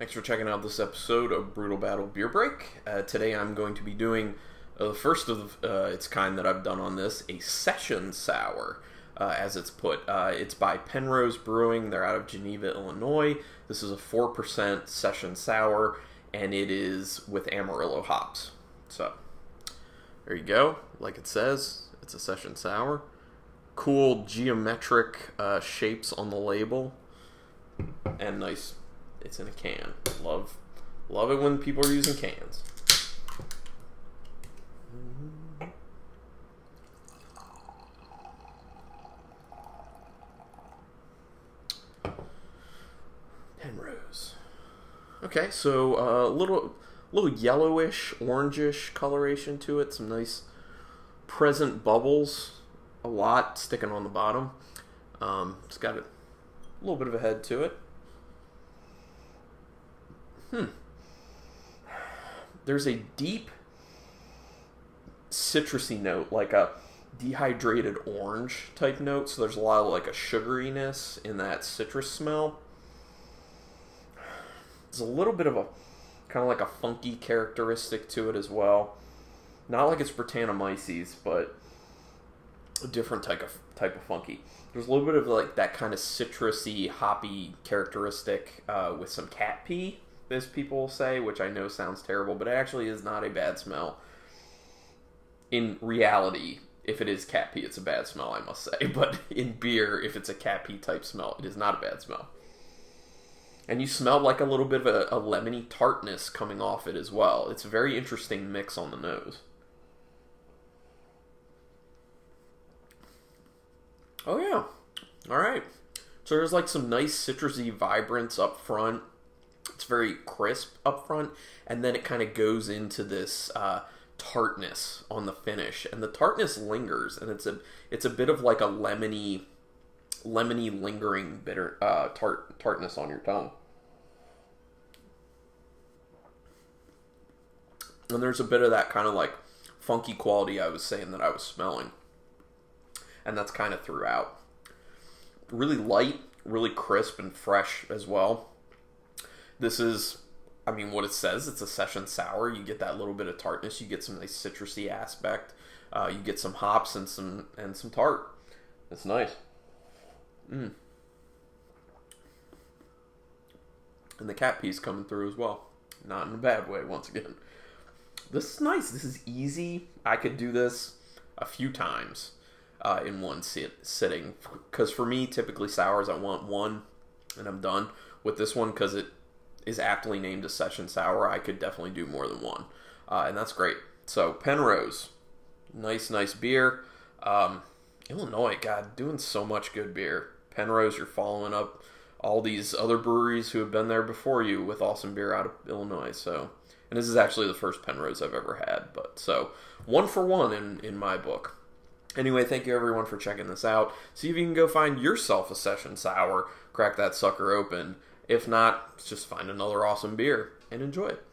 Thanks for checking out this episode of Brewtal Battle Beer Break. Uh, today I'm going to be doing uh, the first of uh, its kind that I've done on this, a session sour, uh, as it's put. Uh, it's by Penrose Brewing. They're out of Geneva, Illinois. This is a 4% session sour, and it is with Amarillo hops. So, there you go. Like it says, it's a session sour. Cool geometric uh, shapes on the label, and nice it's in a can. Love, love it when people are using cans. Penrose. Okay, so a uh, little, little yellowish, orangish coloration to it. Some nice present bubbles. A lot sticking on the bottom. Um, it's got a little bit of a head to it. Hmm. There's a deep citrusy note, like a dehydrated orange type note. So there's a lot of like a sugariness in that citrus smell. There's a little bit of a kind of like a funky characteristic to it as well. Not like it's Brettanomyces, but a different type of type of funky. There's a little bit of like that kind of citrusy, hoppy characteristic uh, with some cat pee as people say, which I know sounds terrible, but it actually is not a bad smell. In reality, if it is cat pee, it's a bad smell, I must say. But in beer, if it's a cat pee type smell, it is not a bad smell. And you smell like a little bit of a, a lemony tartness coming off it as well. It's a very interesting mix on the nose. Oh, yeah. All right. So there's like some nice citrusy vibrance up front very crisp up front, and then it kind of goes into this uh, tartness on the finish, and the tartness lingers, and it's a it's a bit of like a lemony, lemony lingering bitter uh, tart tartness on your tongue. And there's a bit of that kind of like funky quality I was saying that I was smelling. And that's kind of throughout. Really light, really crisp and fresh as well. This is, I mean, what it says. It's a session sour. You get that little bit of tartness. You get some nice citrusy aspect. Uh, you get some hops and some and some tart. It's nice. Mm. And the cat pee's coming through as well. Not in a bad way, once again. This is nice. This is easy. I could do this a few times uh, in one sit- sitting. Because for me, typically sours, I want one and I'm done. With this one, because it is aptly named a session sour, I could definitely do more than one, uh, and that's great. So Penrose, nice, nice beer. Um, Illinois, God, doing so much good beer. Penrose, you're following up all these other breweries who have been there before you with awesome beer out of Illinois. So, and this is actually the first Penrose I've ever had. But so one for one in in my book. Anyway, thank you everyone for checking this out. See if you can go find yourself a session sour, crack that sucker open if not, just find another awesome beer and enjoy it.